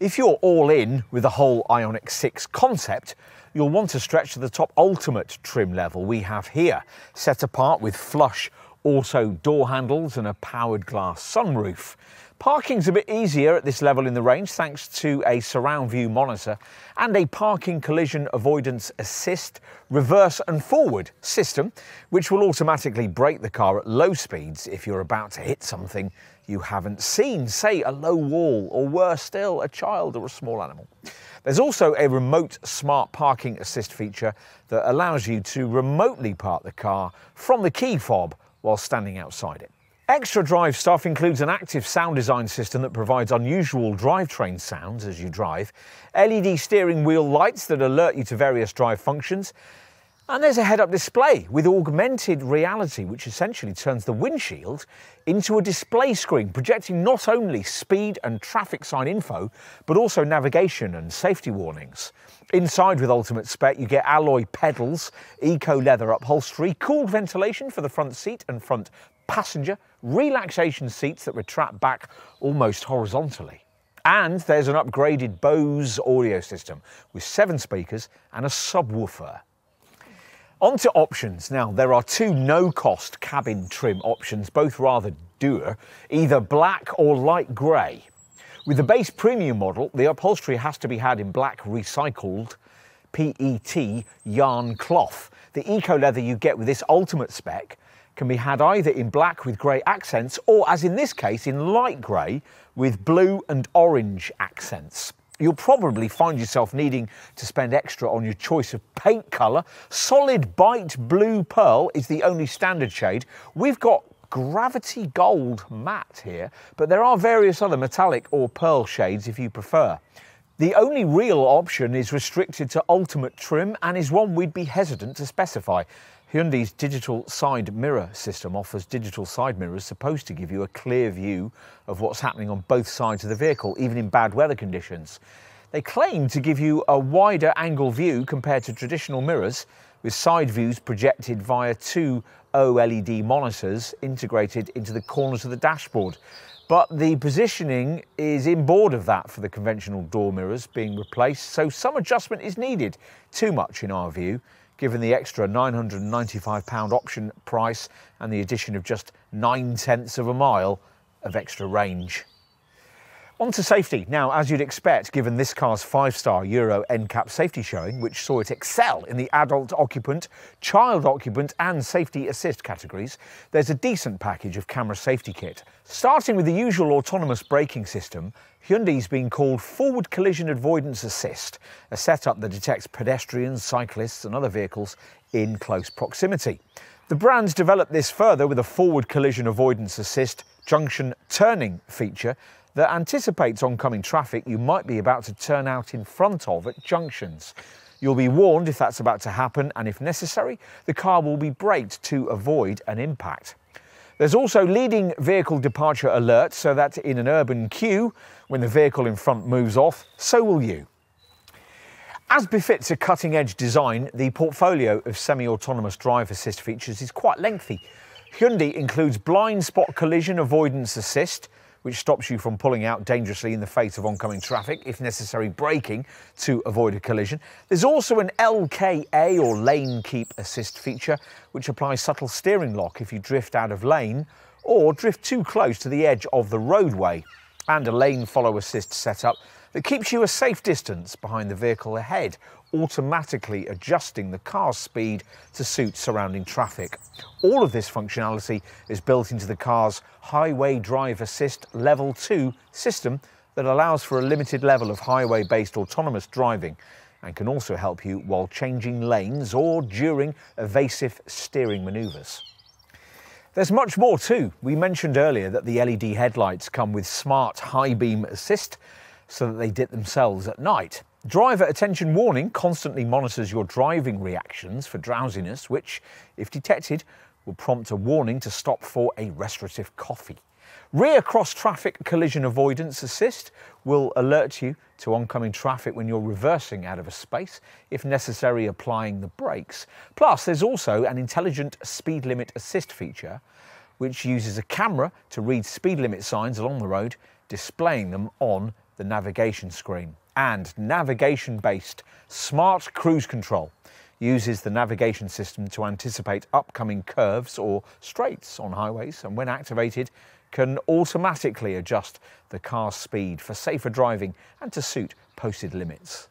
If you're all in with the whole Ioniq 6 concept, you'll want to stretch to the top ultimate trim level we have here, set apart with flush auto door handles and a powered glass sunroof. Parking's a bit easier at this level in the range thanks to a surround view monitor and a parking collision avoidance assist reverse and forward system, which will automatically brake the car at low speeds if you're about to hit something you haven't seen, say a low wall, or worse still, a child or a small animal. There's also a remote smart parking assist feature that allows you to remotely park the car from the key fob while standing outside it. Extra drive stuff includes an active sound design system that provides unusual drivetrain sounds as you drive, LED steering wheel lights that alert you to various drive functions, and there's a head-up display with augmented reality, which essentially turns the windshield into a display screen, projecting not only speed and traffic sign info, but also navigation and safety warnings. Inside with Ultimate Spec, you get alloy pedals, eco leather upholstery, cooled ventilation for the front seat and front passenger, relaxation seats that retract back almost horizontally. And there's an upgraded Bose audio system with seven speakers and a subwoofer. On to options. Now, there are two no-cost cabin trim options, both rather dour, either black or light grey. With the base premium model, the upholstery has to be had in black recycled PET yarn cloth. The eco leather you get with this ultimate spec can be had either in black with grey accents or, as in this case, in light grey with blue and orange accents. You'll probably find yourself needing to spend extra on your choice of paint colour. Solid Bite Blue Pearl is the only standard shade. We've got Gravity Gold Matte here, but there are various other metallic or pearl shades if you prefer. The only real option is restricted to ultimate trim and is one we'd be hesitant to specify. Hyundai's digital side mirror system offers digital side mirrors supposed to give you a clear view of what's happening on both sides of the vehicle, even in bad weather conditions. They claim to give you a wider angle view compared to traditional mirrors, with side views projected via two OLED monitors integrated into the corners of the dashboard. But the positioning is inboard of that for the conventional door mirrors being replaced, so some adjustment is needed. Too much in our view given the extra £995 option price and the addition of just nine tenths of a mile of extra range. On to safety. Now, as you'd expect, given this car's five-star Euro NCAP safety showing, which saw it excel in the adult occupant, child occupant and safety assist categories, there's a decent package of camera safety kit. Starting with the usual autonomous braking system, Hyundai's been called Forward Collision Avoidance Assist, a setup that detects pedestrians, cyclists and other vehicles in close proximity. The brand's developed this further with a Forward Collision Avoidance Assist junction turning feature that anticipates oncoming traffic you might be about to turn out in front of at junctions. You'll be warned if that's about to happen, and if necessary, the car will be braked to avoid an impact. There's also leading vehicle departure alert so that in an urban queue, when the vehicle in front moves off, so will you. As befits a cutting edge design, the portfolio of semi autonomous drive assist features is quite lengthy. Hyundai includes blind spot collision avoidance assist, which stops you from pulling out dangerously in the face of oncoming traffic, if necessary, braking to avoid a collision. There's also an LKA or lane keep assist feature, which applies subtle steering lock if you drift out of lane or drift too close to the edge of the roadway, and a lane follow assist setup that keeps you a safe distance behind the vehicle ahead, automatically adjusting the car's speed to suit surrounding traffic. All of this functionality is built into the car's Highway Drive Assist Level 2 system that allows for a limited level of highway based autonomous driving and can also help you while changing lanes or during evasive steering manoeuvres. There's much more too. We mentioned earlier that the LED headlights come with smart high beam assist so that they dip themselves at night. Driver attention warning constantly monitors your driving reactions for drowsiness, which, if detected, will prompt a warning to stop for a restorative coffee. Rear cross traffic collision avoidance assist will alert you to oncoming traffic when you're reversing out of a space, if necessary, applying the brakes. Plus, there's also an intelligent speed limit assist feature, which uses a camera to read speed limit signs along the road, displaying them on the navigation screen. And navigation based smart cruise control uses the navigation system to anticipate upcoming curves or straights on highways and when activated can automatically adjust the car's speed for safer driving and to suit posted limits.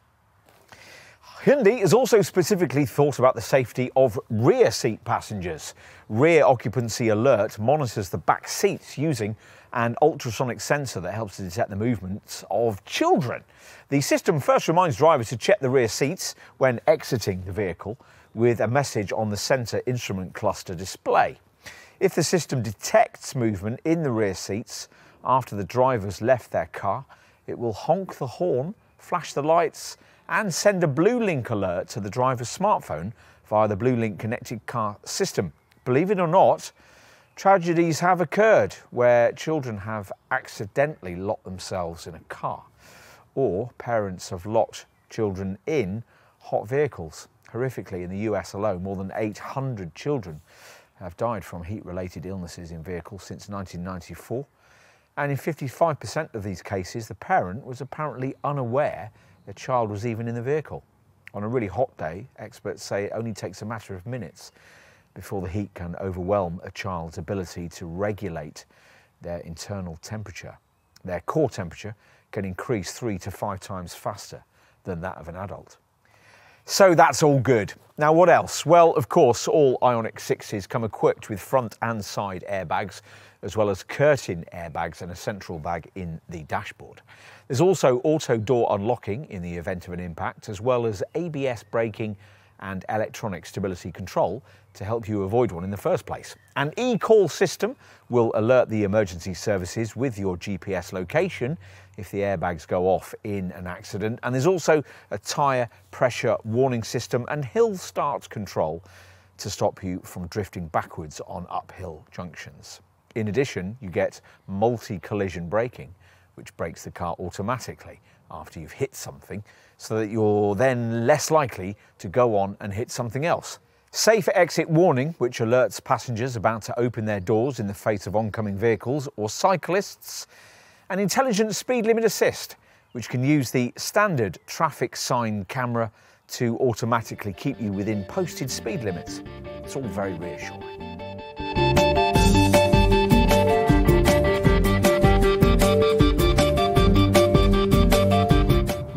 Hyundai has also specifically thought about the safety of rear seat passengers. Rear occupancy alert monitors the back seats using an ultrasonic sensor that helps to detect the movements of children. The system first reminds drivers to check the rear seats when exiting the vehicle with a message on the centre instrument cluster display. If the system detects movement in the rear seats after the drivers left their car, it will honk the horn, flash the lights, and send a BlueLink alert to the driver's smartphone via the BlueLink connected car system. Believe it or not, Tragedies have occurred where children have accidentally locked themselves in a car, or parents have locked children in hot vehicles. Horrifically, in the US alone, more than 800 children have died from heat related illnesses in vehicles since 1994. And in 55% of these cases, the parent was apparently unaware the child was even in the vehicle. On a really hot day, experts say it only takes a matter of minutes before the heat can overwhelm a child's ability to regulate their internal temperature. Their core temperature can increase three to five times faster than that of an adult. So that's all good. Now, what else? Well, of course, all Ioniq 6s come equipped with front and side airbags, as well as curtain airbags and a central bag in the dashboard. There's also auto door unlocking in the event of an impact, as well as ABS braking and electronic stability control to help you avoid one in the first place. An e-call system will alert the emergency services with your GPS location if the airbags go off in an accident. And there's also a tyre pressure warning system and hill start control to stop you from drifting backwards on uphill junctions. In addition, you get multi-collision braking, which brakes the car automatically after you've hit something, so that you're then less likely to go on and hit something else. Safe exit warning, which alerts passengers about to open their doors in the face of oncoming vehicles or cyclists. And intelligent speed limit assist, which can use the standard traffic sign camera to automatically keep you within posted speed limits. It's all very reassuring.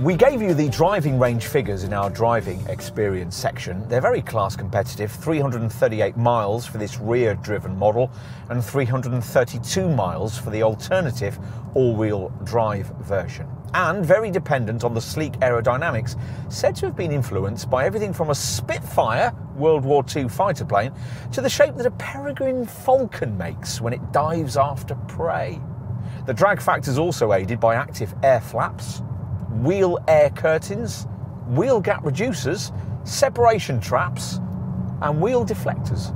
We gave you the driving range figures in our driving experience section. They're very class competitive 338 miles for this rear driven model and 332 miles for the alternative all wheel drive version. And very dependent on the sleek aerodynamics, said to have been influenced by everything from a Spitfire World War II fighter plane to the shape that a peregrine falcon makes when it dives after prey. The drag factor is also aided by active air flaps, wheel air curtains, wheel gap reducers, separation traps, and wheel deflectors.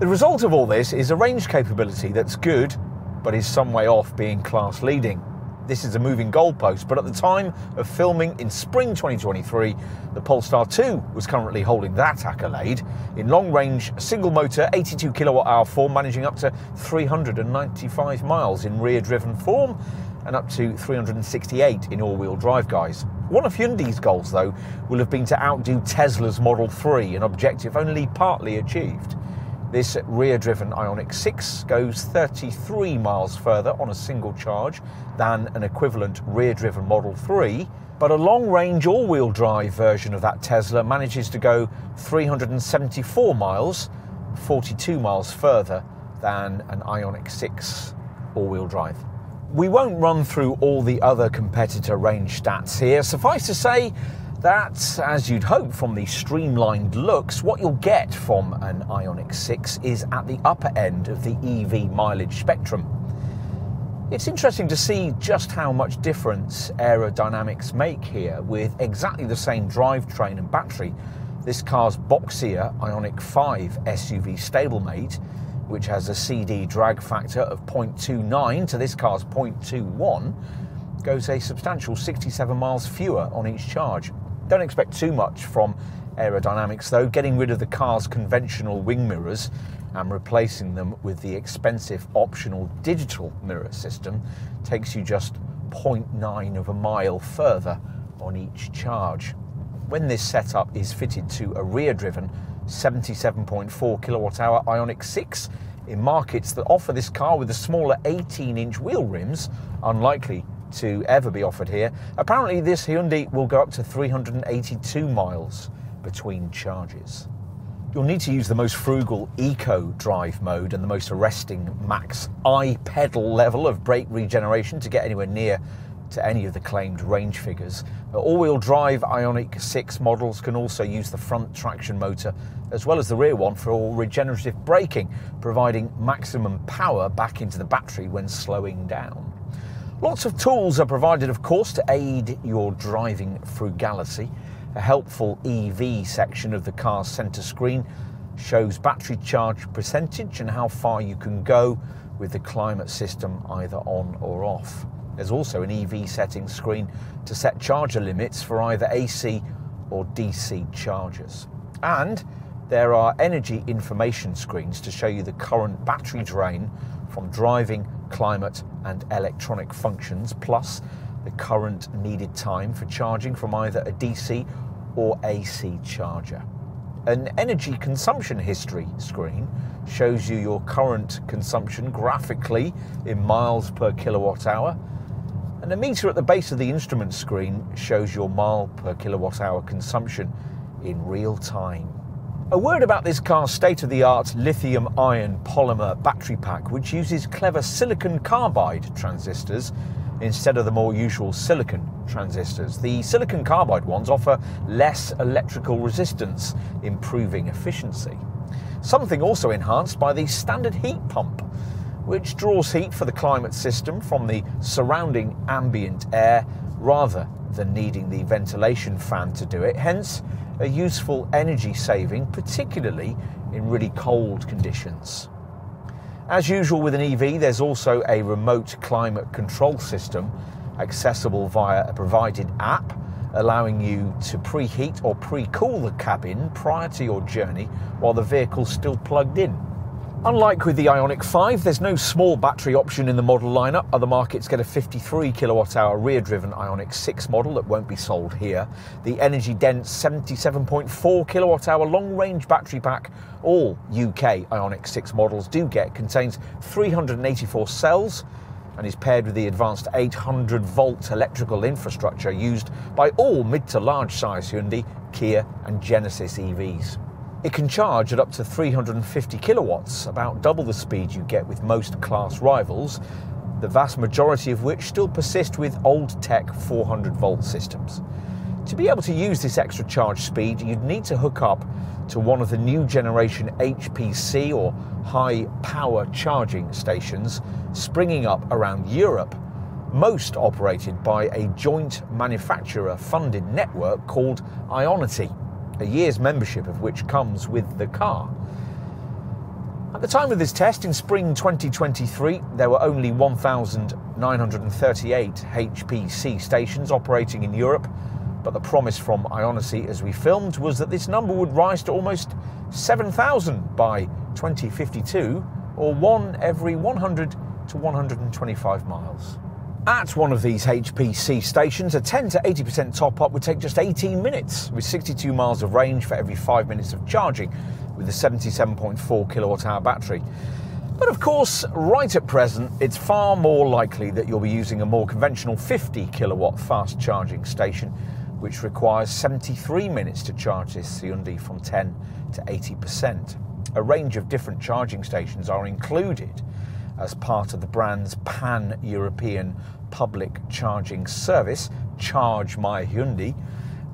The result of all this is a range capability that's good, but is some way off being class leading. This is a moving goalpost, but at the time of filming in spring 2023, the Polestar 2 was currently holding that accolade in long range, single motor, 82 kilowatt hour form, managing up to 395 miles in rear driven form and up to 368 in all-wheel drive guys. One of Hyundai's goals, though, will have been to outdo Tesla's Model 3, an objective only partly achieved. This rear-driven Ioniq 6 goes 33 miles further on a single charge than an equivalent rear-driven Model 3, but a long-range all-wheel drive version of that Tesla manages to go 374 miles, 42 miles further than an Ioniq 6 all-wheel drive. We won't run through all the other competitor range stats here. Suffice to say that, as you'd hope from the streamlined looks, what you'll get from an Ioniq 6 is at the upper end of the EV mileage spectrum. It's interesting to see just how much difference aerodynamics make here with exactly the same drivetrain and battery. This car's boxier Ioniq 5 SUV stablemate which has a CD drag factor of 0.29 to this car's 0.21, goes a substantial 67 miles fewer on each charge. Don't expect too much from aerodynamics though, getting rid of the car's conventional wing mirrors and replacing them with the expensive optional digital mirror system takes you just 0.9 of a mile further on each charge. When this setup is fitted to a rear driven 77.4 kilowatt hour Ioniq 6 in markets that offer this car with the smaller 18 inch wheel rims, unlikely to ever be offered here. Apparently, this Hyundai will go up to 382 miles between charges. You'll need to use the most frugal eco drive mode and the most arresting max i-Pedal level of brake regeneration to get anywhere near to any of the claimed range figures. Uh, all-wheel drive Ioniq 6 models can also use the front traction motor as well as the rear one for all regenerative braking, providing maximum power back into the battery when slowing down. Lots of tools are provided, of course, to aid your driving frugality. A helpful EV section of the car's centre screen shows battery charge percentage and how far you can go with the climate system either on or off. There's also an EV settings screen to set charger limits for either AC or DC chargers. And there are energy information screens to show you the current battery drain from driving, climate, and electronic functions, plus the current needed time for charging from either a DC or AC charger. An energy consumption history screen shows you your current consumption graphically in miles per kilowatt hour and a meter at the base of the instrument screen shows your mile per kilowatt hour consumption in real time. A word about this car's state of the art lithium ion polymer battery pack, which uses clever silicon carbide transistors instead of the more usual silicon transistors. The silicon carbide ones offer less electrical resistance, improving efficiency. Something also enhanced by the standard heat pump which draws heat for the climate system from the surrounding ambient air rather than needing the ventilation fan to do it, hence a useful energy saving, particularly in really cold conditions. As usual with an EV, there's also a remote climate control system accessible via a provided app, allowing you to preheat or pre-cool the cabin prior to your journey while the vehicle's still plugged in. Unlike with the Ioniq 5, there's no small battery option in the model lineup. Other markets get a 53 kilowatt hour rear driven Ioniq 6 model that won't be sold here. The energy dense 77.4 kilowatt hour long range battery pack all UK Ioniq 6 models do get contains 384 cells and is paired with the advanced 800 volt electrical infrastructure used by all mid to large size Hyundai, Kia and Genesis EVs. It can charge at up to 350 kilowatts, about double the speed you get with most class rivals, the vast majority of which still persist with old tech 400 volt systems. To be able to use this extra charge speed, you'd need to hook up to one of the new generation HPC or high power charging stations springing up around Europe, most operated by a joint manufacturer funded network called Ionity a year's membership of which comes with the car. At the time of this test in spring 2023, there were only 1,938 HPC stations operating in Europe, but the promise from Ionity as we filmed was that this number would rise to almost 7,000 by 2052, or one every 100 to 125 miles. At one of these HPC stations, a 10 to 80% top up would take just 18 minutes, with 62 miles of range for every 5 minutes of charging, with a 77.4 kilowatt hour battery. But of course, right at present, it's far more likely that you'll be using a more conventional 50 kilowatt fast charging station, which requires 73 minutes to charge this Hyundai from 10 to 80%. A range of different charging stations are included as part of the brand's pan European public charging service, Charge My Hyundai,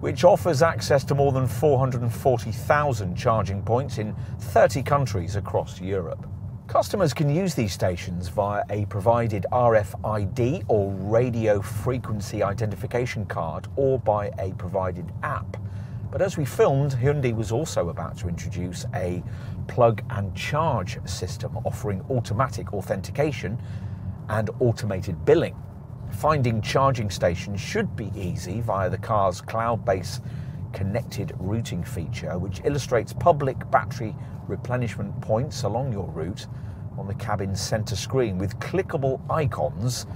which offers access to more than 440,000 charging points in 30 countries across Europe. Customers can use these stations via a provided RFID or radio frequency identification card or by a provided app. But as we filmed, Hyundai was also about to introduce a plug and charge system offering automatic authentication and automated billing. Finding charging stations should be easy via the car's cloud based connected routing feature, which illustrates public battery replenishment points along your route on the cabin's centre screen with clickable icons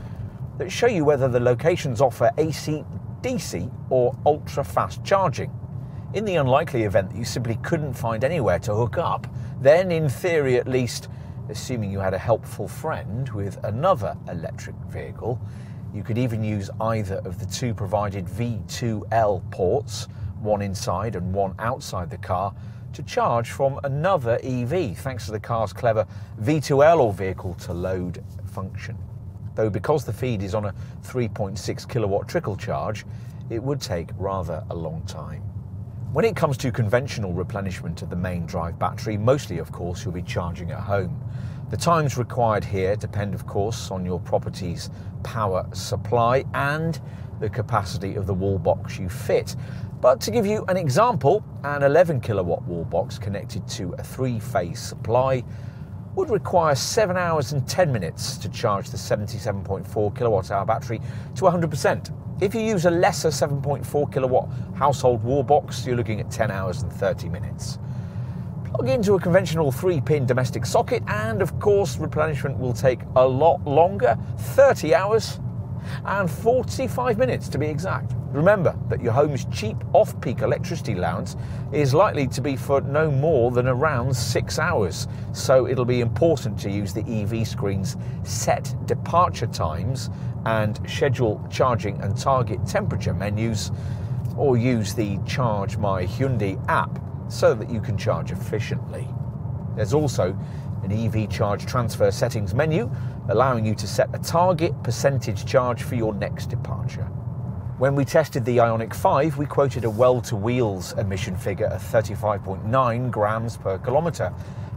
that show you whether the locations offer AC, DC, or ultra fast charging. In the unlikely event that you simply couldn't find anywhere to hook up, then, in theory at least, assuming you had a helpful friend with another electric vehicle, you could even use either of the two provided V2L ports, one inside and one outside the car, to charge from another EV, thanks to the car's clever V2L or vehicle to load function. Though, because the feed is on a 3.6 kilowatt trickle charge, it would take rather a long time. When it comes to conventional replenishment of the main drive battery, mostly, of course, you'll be charging at home. The times required here depend, of course, on your property's power supply and the capacity of the wall box you fit. But to give you an example, an 11 kilowatt wall box connected to a three phase supply would require 7 hours and 10 minutes to charge the 77.4 kilowatt hour battery to 100%. If you use a lesser 7.4 kilowatt household wall box, you're looking at 10 hours and 30 minutes. Plug into a conventional three pin domestic socket, and of course, replenishment will take a lot longer 30 hours and 45 minutes to be exact. Remember that your home's cheap off peak electricity allowance is likely to be for no more than around six hours, so it'll be important to use the EV screen's set departure times and schedule charging and target temperature menus, or use the Charge My Hyundai app so that you can charge efficiently. There's also an EV charge transfer settings menu allowing you to set a target percentage charge for your next departure. When we tested the Ioniq 5, we quoted a well to wheels emission figure of 35.9 grams per kilometre,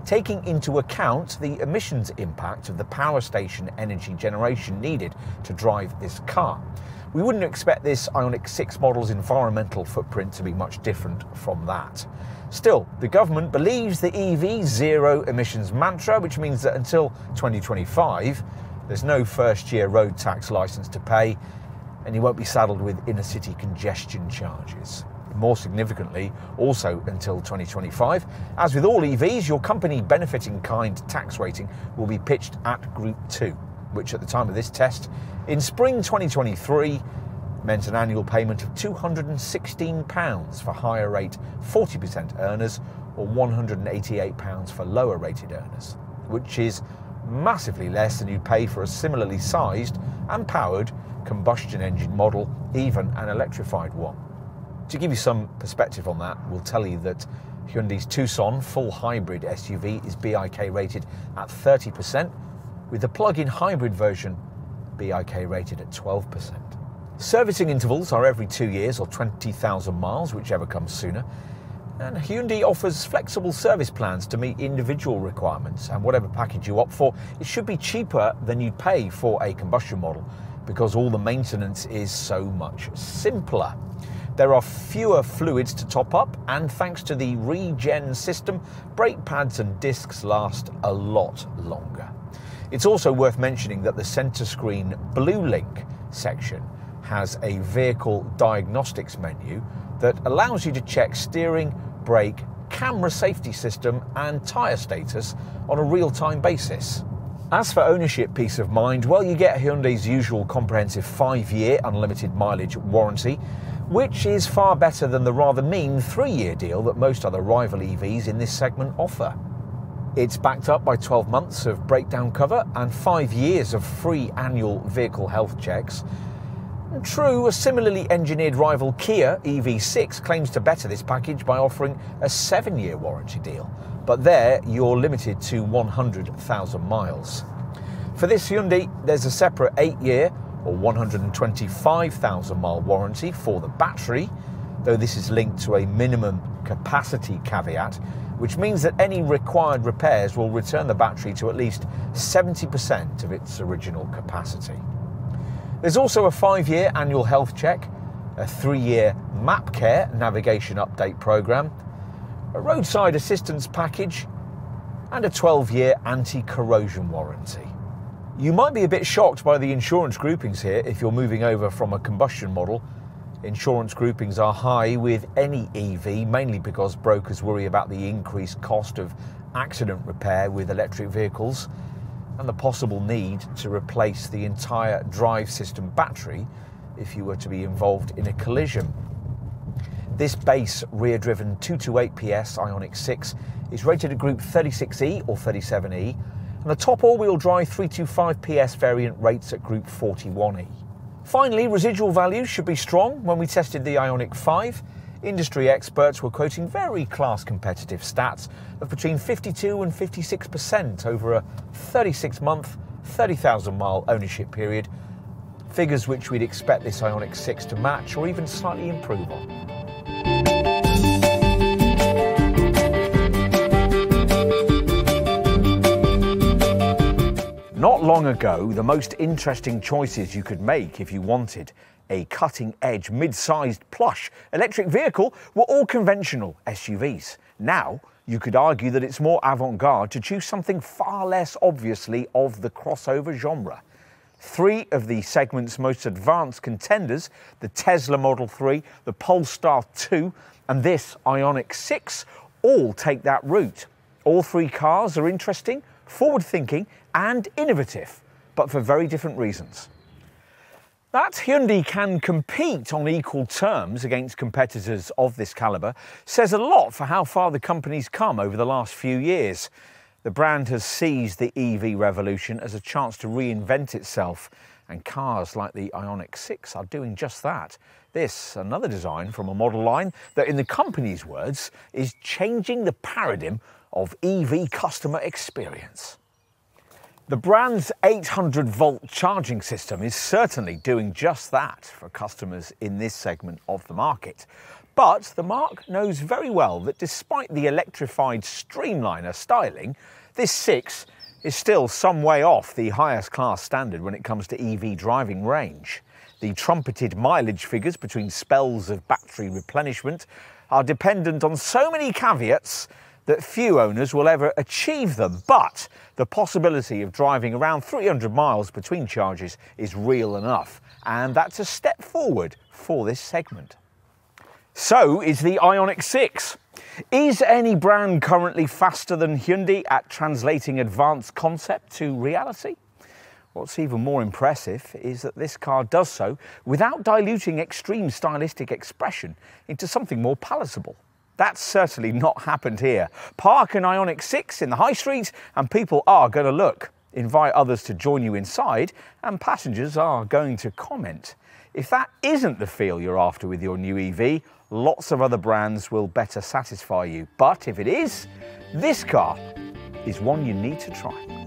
taking into account the emissions impact of the power station energy generation needed to drive this car. we wouldn't expect this Ioniq 6 model's environmental footprint to be much different from that. Still, the government believes the EV zero emissions mantra, which means that until 2025, there's no first year road tax licence to pay, and you won't be saddled with inner city congestion charges. More significantly, also until 2025, as with all EVs, your company benefiting kind tax rating will be pitched at Group 2, which at the time of this test, in spring 2023, meant an annual payment of £216 for higher rate 40% earners or £188 for lower rated earners, which is massively less than you'd pay for a similarly sized and powered combustion engine model, even an electrified one. To give you some perspective on that, we'll tell you that Hyundai's Tucson full hybrid SUV is BIK rated at 30%, with the plug-in hybrid version BIK rated at 12%. Servicing intervals are every two years or 20,000 miles, whichever comes sooner. And Hyundai offers flexible service plans to meet individual requirements, and whatever package you opt for, it should be cheaper than you'd pay for a combustion model because all the maintenance is so much simpler. There are fewer fluids to top up, and thanks to the regen system, brake pads and discs last a lot longer. It's also worth mentioning that the centre screen Blue Link section has a vehicle diagnostics menu that allows you to check steering, brake, camera safety system, and tyre status on a real time basis. As for ownership peace of mind, well, you get Hyundai's usual comprehensive five year unlimited mileage warranty, which is far better than the rather mean three year deal that most other rival EVs in this segment offer. It's backed up by 12 months of breakdown cover and five years of free annual vehicle health checks. True, a similarly engineered rival Kia EV6 claims to better this package by offering a seven year warranty deal but there you're limited to 100,000 miles. For this Hyundai, there's a separate 8 year or 125,000 mile warranty for the battery, though this is linked to a minimum capacity caveat, which means that any required repairs will return the battery to at least 70% of its original capacity. There's also a five year annual health check, a three year map care navigation update program, a roadside assistance package, and a 12 year anti corrosion warranty. You might be a bit shocked by the insurance groupings here if you're moving over from a combustion model. Insurance groupings are high with any EV, mainly because brokers worry about the increased cost of accident repair with electric vehicles and the possible need to replace the entire drive system battery if you were to be involved in a collision. This base rear-driven 228 PS Ioniq 6 is rated at Group 36E or 37E, and the top all-wheel drive 325 PS variant rates at Group 41E. Finally, residual values should be strong. When we tested the Ioniq 5, industry experts were quoting very class competitive stats of between 52 and 56% over a 36 month, 30,000 mile ownership period, figures which we'd expect this Ioniq 6 to match or even slightly improve on. Not long ago, the most interesting choices you could make if you wanted a cutting edge, mid sized, plush electric vehicle were all conventional SUVs. Now, you could argue that it's more avant garde to choose something far less obviously of the crossover genre. Three of the segment's most advanced contenders, the Tesla Model 3, the Polestar 2, and this Ioniq 6, all take that route. All three cars are interesting, forward thinking, and innovative, but for very different reasons. That Hyundai can compete on equal terms against competitors of this calibre says a lot for how far the company's come over the last few years. The brand has seized the EV revolution as a chance to reinvent itself, and cars like the Ioniq 6 are doing just that. This, another design from a model line that, in the company's words, is changing the paradigm of EV customer experience. The brand's 800 volt charging system is certainly doing just that for customers in this segment of the market. But the marque knows very well that despite the electrified Streamliner styling, this 6 is still some way off the highest class standard when it comes to EV driving range. The trumpeted mileage figures between spells of battery replenishment are dependent on so many caveats that few owners will ever achieve them. But the possibility of driving around 300 miles between charges is real enough, and that's a step forward for this segment. So is the Ioniq 6. Is any brand currently faster than Hyundai at translating advanced concept to reality? What's even more impressive is that this car does so without diluting extreme stylistic expression into something more palatable. That's certainly not happened here. Park an Ioniq 6 in the high street and people are going to look. Invite others to join you inside and passengers are going to comment. If that isn't the feel you're after with your new EV, lots of other brands will better satisfy you. But if it is, this car is one you need to try.